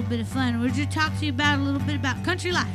little bit of fun. We're just talking talk to you about a little bit about country life.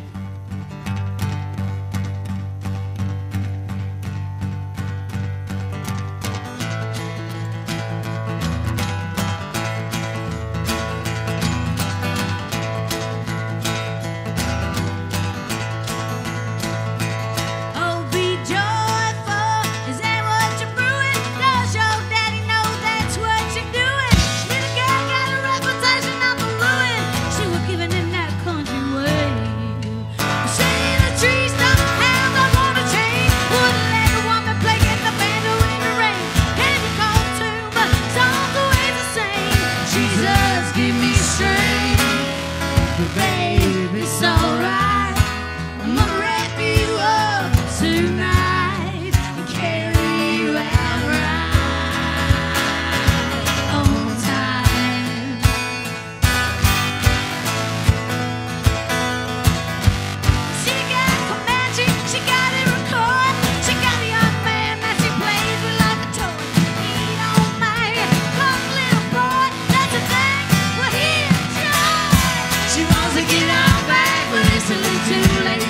the Come back but it's a little too late.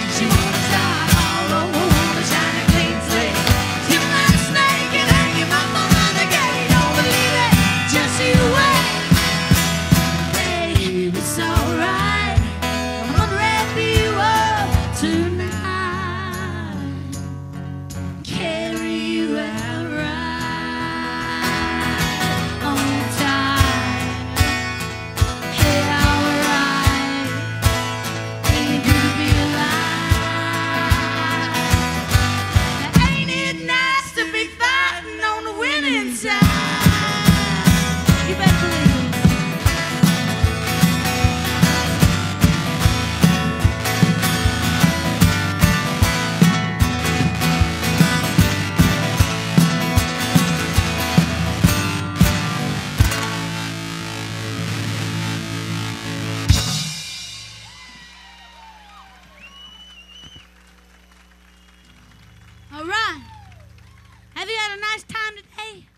a nice time today?